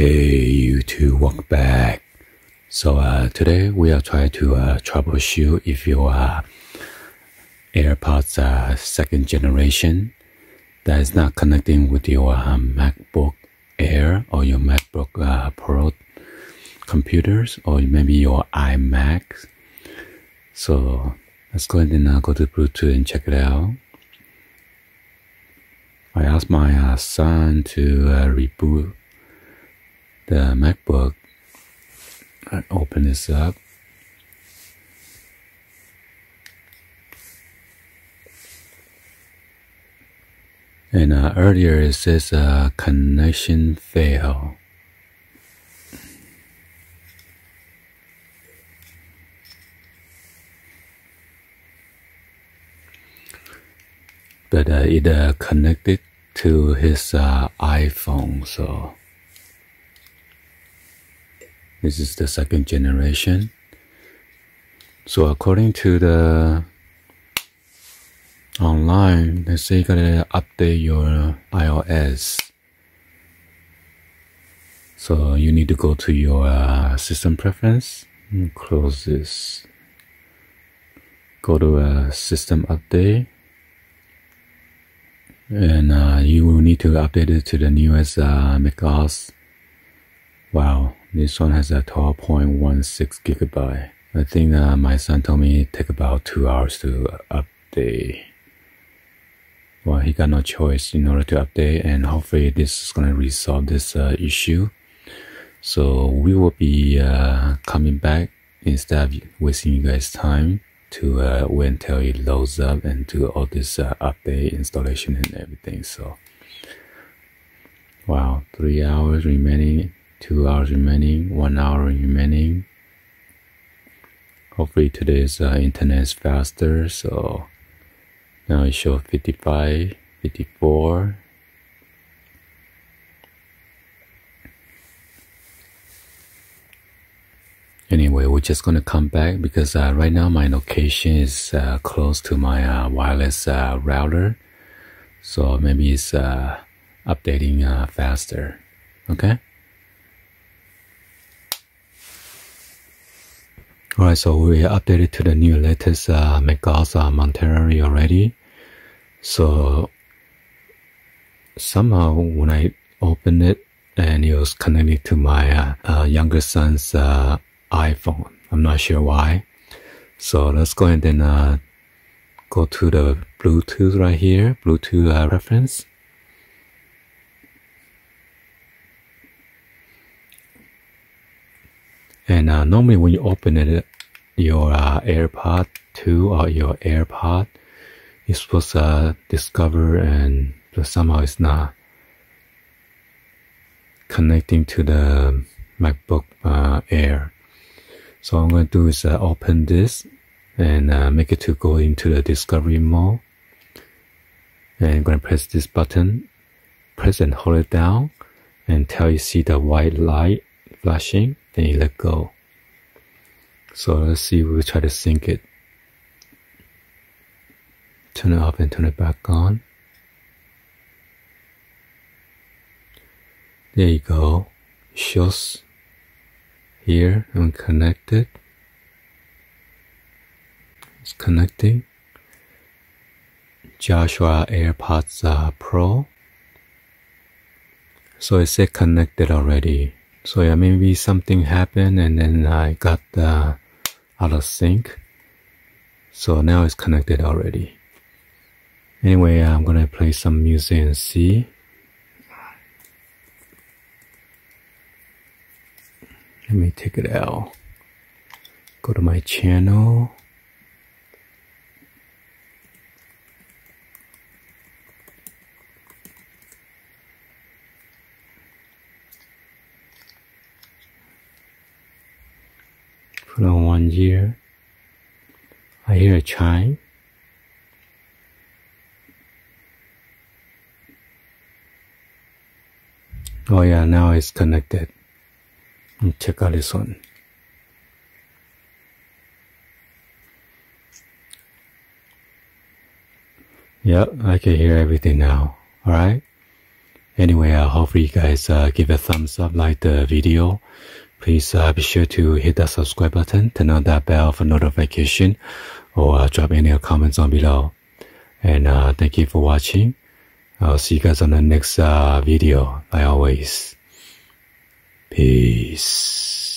Hey, YouTube, welcome back. So uh, today we are trying to uh, troubleshoot if your uh, AirPods second generation that is not connecting with your uh, MacBook Air or your MacBook uh, Pro computers or maybe your iMac. So let's go ahead and uh, go to Bluetooth and check it out. I asked my uh, son to uh, reboot the MacBook I open this up. And uh, earlier it says uh, connection fail. But uh, it uh, connected to his uh, iPhone, so this is the second generation. So according to the online, they say you gotta update your iOS. So you need to go to your uh, system preference and close this. Go to a uh, system update. And uh, you will need to update it to the newest uh, macOS. Wow, this one has a 12.16 gigabyte. I think uh, my son told me it take about two hours to update. Well, he got no choice in order to update, and hopefully this is gonna resolve this uh, issue. So we will be uh, coming back instead of wasting you guys time to uh, wait until it loads up and do all this uh, update installation and everything. So wow, three hours remaining two hours remaining, one hour remaining. Hopefully today's uh, internet is faster, so now it shows 55, 54. Anyway, we're just gonna come back because uh, right now my location is uh, close to my uh, wireless uh, router, so maybe it's uh, updating faster. Okay. Alright, so we updated to the new latest uh, macOS uh, Monterey already. So somehow when I opened it and it was connected to my uh, uh, younger son's uh, iPhone. I'm not sure why. So let's go ahead and uh, go to the Bluetooth right here, Bluetooth preference. And uh, normally when you open it, your uh, AirPod 2 or your AirPod, you're supposed to uh, discover and somehow it's not connecting to the MacBook uh, Air. So I'm going to do is uh, open this and uh, make it to go into the discovery mode. And I'm going to press this button, press and hold it down until you see the white light flashing, then you let go. So let's see, we'll try to sync it. Turn it off and turn it back on. There you go. It shows here I'm connected. It's connecting. Joshua AirPods uh, Pro. So it said connected already. So yeah, maybe something happened and then I got uh, out of sync. So now it's connected already. Anyway, I'm gonna play some music and see. Let me take it out. Go to my channel. From one year, I hear a chime. Oh yeah, now it's connected. Check out this one. Yep, I can hear everything now. Alright? Anyway, uh, hopefully you guys uh, give a thumbs up, like the video. Please uh, be sure to hit that subscribe button, turn on that bell for notification, or uh, drop any comments on below. And uh, thank you for watching. I'll see you guys on the next uh, video, like always. Peace.